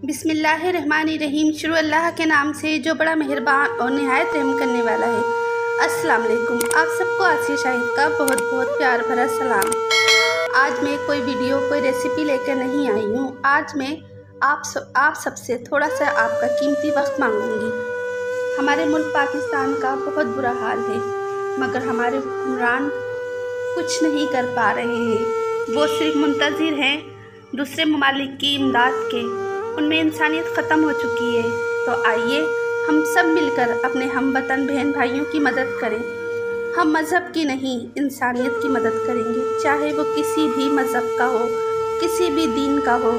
बिसमीम शुरू अल्लाह के नाम से जो बड़ा मेहरबान और नहायत रहम करने वाला है। अस्सलाम वालेकुम आप सबको आसिया शाहिद का बहुत बहुत प्यार भरा सलाम। आज मैं कोई वीडियो, कोई रेसिपी लेकर नहीं आई हूँ। आज मैं आप सब, आप सबसे थोड़ा सा आपका कीमती वक्त मांगूँगी। हमारे मुल्क पाकिस्तान का बहुत बुरा हाल है, मगर हमारे हुक्मरान कुछ नहीं कर पा रहे हैं। वो सिर्फ़ मुंतज़र हैं, दूसरे ममालिक की इमदाद के। उनमें इंसानियत ख़त्म हो चुकी है। तो आइए हम सब मिलकर अपने हम वतन बहन भाइयों की मदद करें। हम मज़हब की नहीं, इंसानियत की मदद करेंगे। चाहे वो किसी भी मज़हब का हो, किसी भी दीन का हो,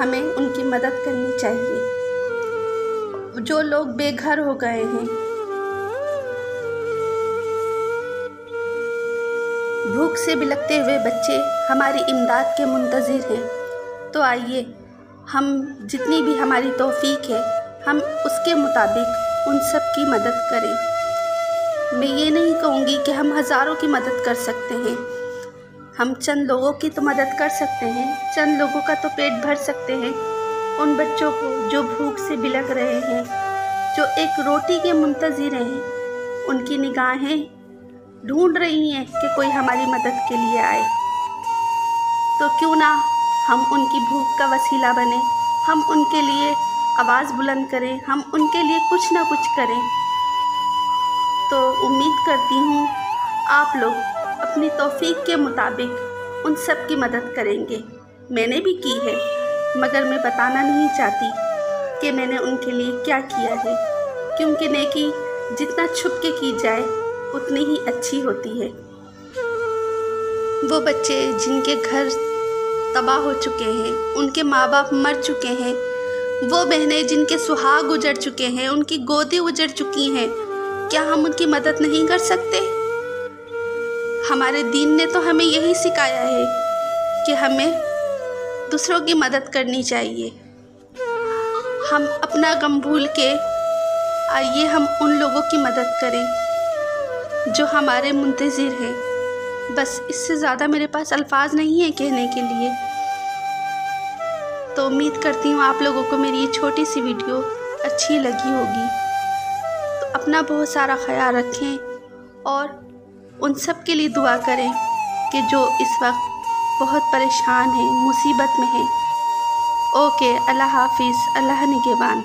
हमें उनकी मदद करनी चाहिए। जो लोग बेघर हो गए हैं। भूख से बिलकते हुए बच्चे हमारी इमदाद के मुंतज़र हैं। तो आइए हम जितनी भी हमारी तौफीक है, हम उसके मुताबिक उन सब की मदद करें। मैं ये नहीं कहूँगी कि हम हज़ारों की मदद कर सकते हैं। हम चंद लोगों की तो मदद कर सकते हैं, चंद लोगों का तो पेट भर सकते हैं। उन बच्चों को जो भूख से बिलक रहे हैं, जो एक रोटी के मुंतज़र हैं, उनकी निगाहें ढूंढ रही हैं कि कोई हमारी मदद के लिए आए। तो क्यों ना हम उनकी भूख का वसीला बने। हम उनके लिए आवाज़ बुलंद करें। हम उनके लिए कुछ ना कुछ करें। तो उम्मीद करती हूँ, आप लोग अपनी तौफीक के मुताबिक उन सब की मदद करेंगे। मैंने भी की है, मगर मैं बताना नहीं चाहती कि मैंने उनके लिए क्या किया है, क्योंकि नेकी जितना छुप के की जाए, उतनी ही अच्छी होती है। वो बच्चे जिनके घर तबाह हो चुके हैं, उनके माँ बाप मर चुके हैं। वो बहनें जिनके सुहाग उजड़ चुके हैं, उनकी गोदी उजड़ चुकी हैं, क्या हम उनकी मदद नहीं कर सकते? हमारे दीन ने तो हमें यही सिखाया है कि हमें दूसरों की मदद करनी चाहिए। हम अपना गम भूल के आइए, हम उन लोगों की मदद करें, जो हमारे मुंतज़र हैं। बस इससे ज़्यादा मेरे पास अल्फाज नहीं है कहने के लिए। तो उम्मीद करती हूँ आप लोगों को मेरी ये छोटी सी वीडियो अच्छी लगी होगी। तो अपना बहुत सारा ख्याल रखें और उन सब के लिए दुआ करें कि जो इस वक्त बहुत परेशान हैं, मुसीबत में हैं। ओके, अल्लाह हाफिज़, अल्लाह निगेबान।